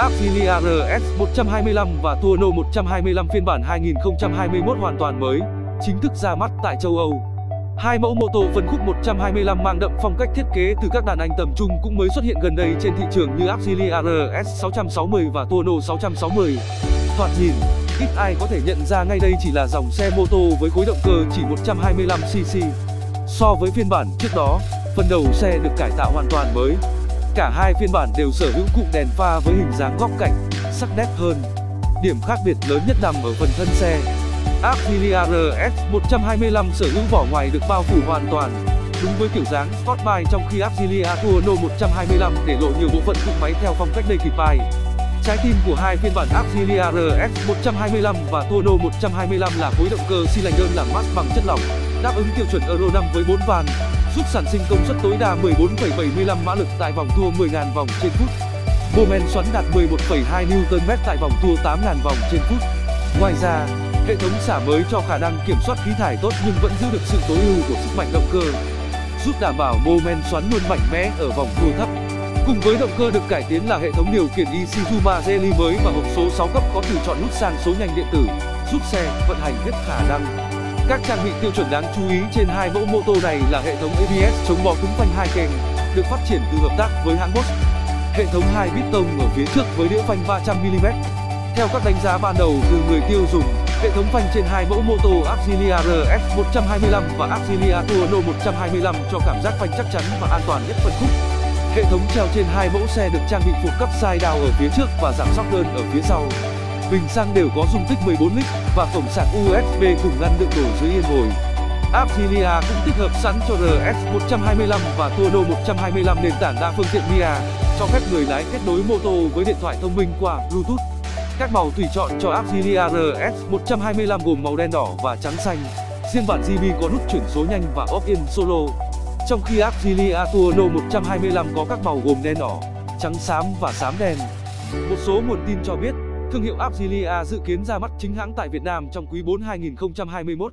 Aprilia RS 125 và Tuono 125 phiên bản 2021 hoàn toàn mới, chính thức ra mắt tại châu Âu. Hai mẫu mô tô phân khúc 125 mang đậm phong cách thiết kế từ các đàn anh tầm trung cũng mới xuất hiện gần đây trên thị trường như Aprilia RS 660 và Tuono 660. Thoạt nhìn, ít ai có thể nhận ra ngay đây chỉ là dòng xe mô tô với khối động cơ chỉ 125cc. So với phiên bản trước đó, phần đầu xe được cải tạo hoàn toàn mới, Cả hai phiên bản đều sở hữu cụm đèn pha với hình dáng góc cạnh, sắc nét hơn. Điểm khác biệt lớn nhất nằm ở phần thân xe. Aprilia RS 125 sở hữu vỏ ngoài được bao phủ hoàn toàn, đúng với kiểu dáng Sportbike trong khi Aprilia Tuono 125 để lộ nhiều bộ phận cụm máy theo phong cách naked bike. Trái tim của hai phiên bản Aprilia RS 125 và Tuono 125 là khối động cơ xi lanh đơn làm mát bằng chất lỏng, đáp ứng tiêu chuẩn Euro 5 với 4 van, giúp sản sinh công suất tối đa 14,75 mã lực tại vòng tua 10.000 vòng trên phút. Mô men xoắn đạt 11,2 Nm tại vòng tua 8.000 vòng trên phút. Ngoài ra, hệ thống xả mới cho khả năng kiểm soát khí thải tốt nhưng vẫn giữ được sự tối ưu của sức mạnh động cơ, giúp đảm bảo mô men xoắn luôn mạnh mẽ ở vòng tua thấp. Cùng với động cơ được cải tiến là hệ thống điều khiển Isuzu Mazeli mới và hộp số 6 cấp có từ chọn nút sang số nhanh điện tử, giúp xe vận hành hết khả năng. Các trang bị tiêu chuẩn đáng chú ý trên hai mẫu mô tô này là hệ thống ABS chống bó cứng phanh hai kênh, được phát triển từ hợp tác với hãng Bosch. Hệ thống hai piston ở phía trước với đĩa phanh 300mm. Theo các đánh giá ban đầu từ người tiêu dùng, hệ thống phanh trên hai mẫu mô tô Aprilia RS 125 và Aprilia Tuono 125 cho cảm giác phanh chắc chắn và an toàn nhất phân khúc. Hệ thống treo trên hai mẫu xe được trang bị phục cấp side down ở phía trước và giảm sóc đơn ở phía sau. Bình xăng đều có dung tích 14 lít và cổng sạc USB cùng ngăn đựng đổ dưới yên ngồi. Aprilia cũng tích hợp sẵn cho RS 125 và Tuono 125 nền tảng đa phương tiện MIA, cho phép người lái kết nối mô tô với điện thoại thông minh qua Bluetooth. Các màu tùy chọn cho Aprilia RS 125 gồm màu đen đỏ và trắng xanh. Riêng bản GB có nút chuyển số nhanh và off-in solo. Trong khi Aprilia Tuono 125 có các màu gồm đen đỏ, trắng xám và xám đen. Một số nguồn tin cho biết, Thương hiệu Aprilia dự kiến ra mắt chính hãng tại Việt Nam trong quý 4 2021.